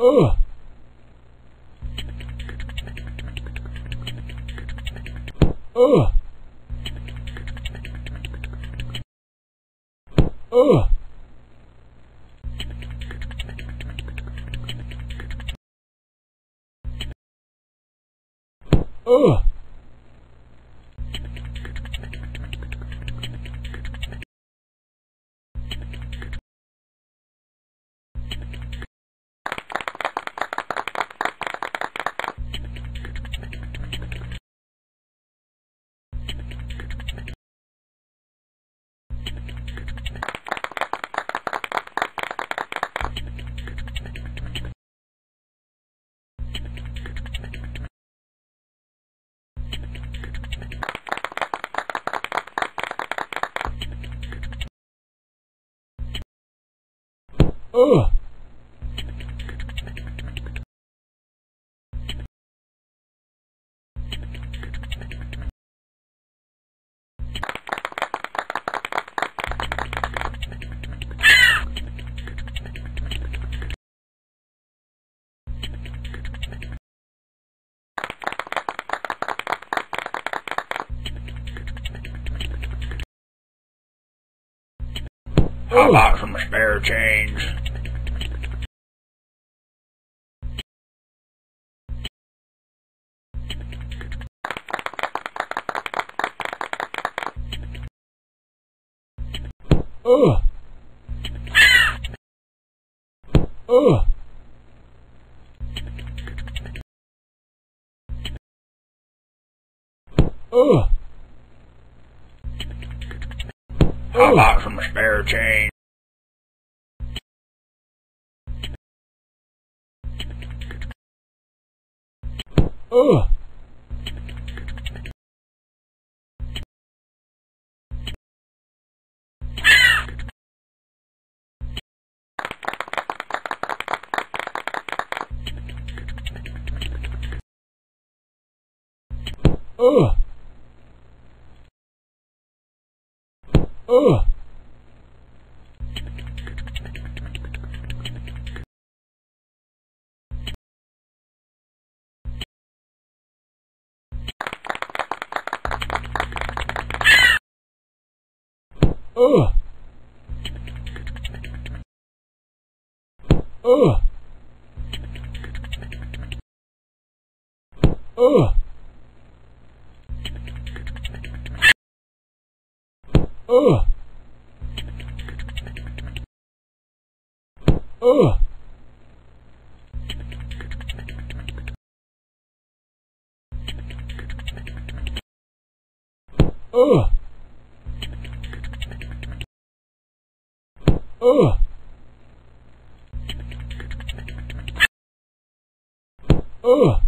Ugh. Ugh. Ugh. Ugh. Ugh. How about some spare change? Ugh. Ugh. Ugh. How about some spare change? Ugh. Ugh. Ugh. Ugh. Ugh. Ugh. Ugh. Ugh. Ugh.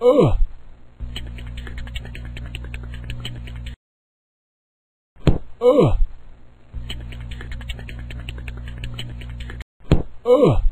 Ugh. Ugh. Ugh.